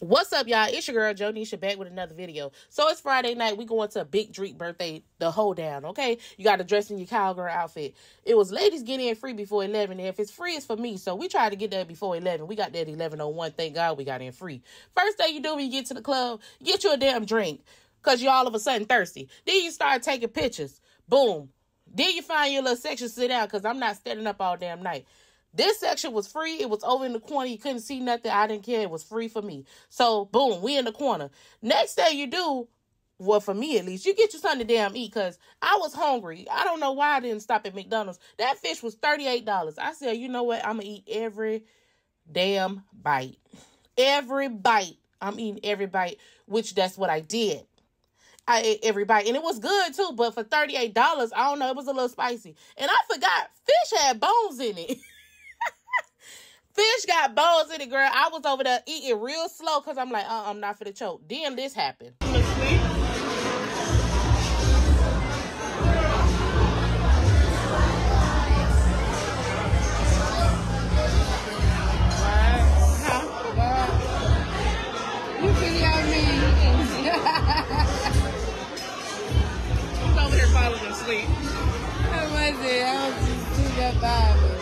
What's up, y'all? It's your girl Jonisha back with another video. So it's Friday night. We going to a big Drake birthday, the hoedown. Okay, you got to dress in your cowgirl outfit. It was ladies getting in free before eleven. And if it's free, it's for me. So we tried to get there before eleven. We got there at eleven oh one. Thank God we got in free. First thing you do when you get to the club, get you a damn drink, cause you all of a sudden thirsty. Then you start taking pictures. Boom. Then you find your little section sit down, cause I'm not standing up all damn night. This section was free. It was over in the corner. You couldn't see nothing. I didn't care. It was free for me. So boom, we in the corner. Next day you do, well, for me at least, you get you something to damn eat because I was hungry. I don't know why I didn't stop at McDonald's. That fish was $38. I said, you know what? I'm going to eat every damn bite. Every bite. I'm eating every bite, which that's what I did. I ate every bite and it was good too, but for $38, I don't know, it was a little spicy. And I forgot fish had bones in it. Fish got bones in it, girl. I was over there eating real slow because I'm like, uh, I'm not for the choke. Then this happened. I'm over there falling asleep. How was it? I was just too that Bible.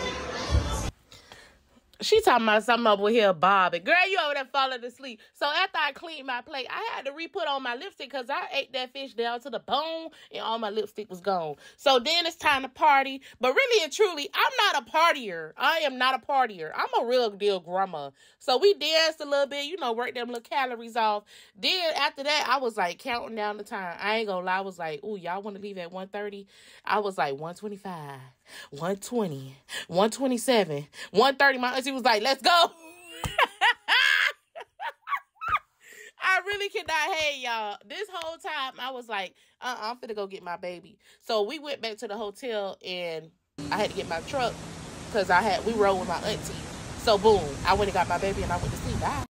She talking about something over here, Bobby. Girl, you over there falling asleep. So after I cleaned my plate, I had to re-put on my lipstick because I ate that fish down to the bone and all my lipstick was gone. So then it's time to party. But really and truly, I'm not a partier. I am not a partier. I'm a real deal grandma. So we danced a little bit, you know, work them little calories off. Then after that, I was like counting down the time. I ain't gonna lie. I was like, ooh, y'all want to leave at 1.30? I was like 125, 120, 127, 130. My auntie was like, let's go. I really cannot hate y'all. This whole time I was like, uh -uh, I'm finna go get my baby. So we went back to the hotel and I had to get my truck because I had we rode with my auntie. So boom, I went and got my baby and I went to sleep. Bye.